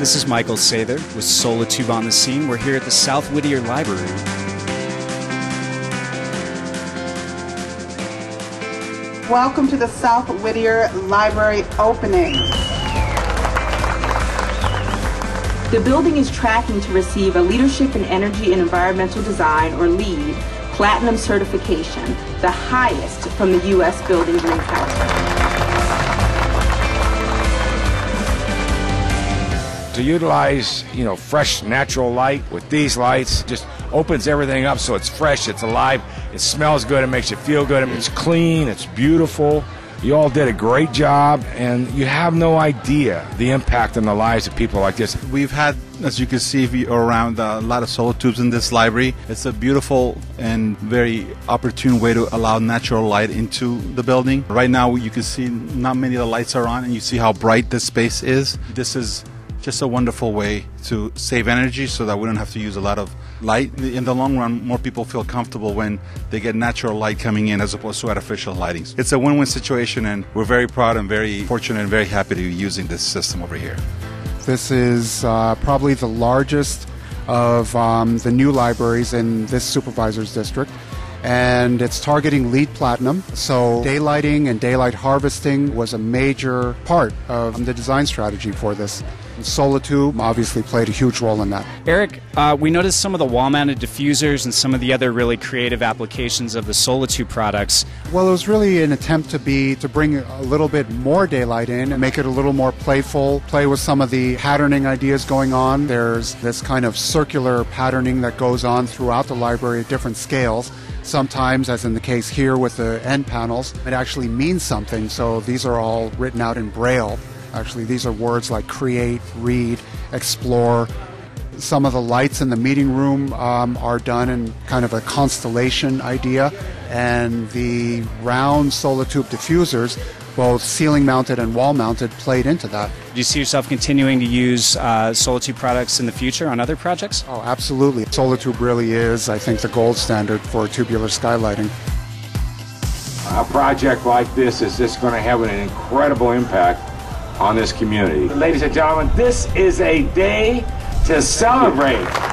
This is Michael Sather with Solatube on the Scene. We're here at the South Whittier Library. Welcome to the South Whittier Library opening. The building is tracking to receive a Leadership in Energy and Environmental Design, or LEED, Platinum certification, the highest from the U.S. Building Green Council. To utilize, you know, fresh natural light with these lights just opens everything up so it's fresh, it's alive, it smells good, it makes you feel good, it's clean, it's beautiful. You all did a great job, and you have no idea the impact on the lives of people like this. We've had, as you can see around, uh, a lot of solar tubes in this library. It's a beautiful and very opportune way to allow natural light into the building. Right now, you can see not many of the lights are on, and you see how bright this space is. This is just a wonderful way to save energy so that we don't have to use a lot of light. In the long run, more people feel comfortable when they get natural light coming in as opposed to artificial lighting. It's a win win situation, and we're very proud and very fortunate and very happy to be using this system over here. This is uh, probably the largest of um, the new libraries in this supervisor's district and it's targeting LEED platinum. So daylighting and daylight harvesting was a major part of the design strategy for this. Solatube obviously played a huge role in that. Eric, uh, we noticed some of the wall-mounted diffusers and some of the other really creative applications of the Solatube products. Well, it was really an attempt to be to bring a little bit more daylight in and make it a little more playful. Play with some of the patterning ideas going on. There's this kind of circular patterning that goes on throughout the library at different scales. Sometimes, as in the case here with the end panels, it actually means something. So these are all written out in Braille. Actually, these are words like create, read, explore. Some of the lights in the meeting room um, are done in kind of a constellation idea, and the round Solatube diffusers, both ceiling mounted and wall mounted, played into that. Do you see yourself continuing to use uh, Solatube products in the future on other projects? Oh, absolutely. Solatube really is, I think, the gold standard for tubular skylighting. A project like this is just going to have an incredible impact on this community. Ladies and gentlemen, this is a day to celebrate.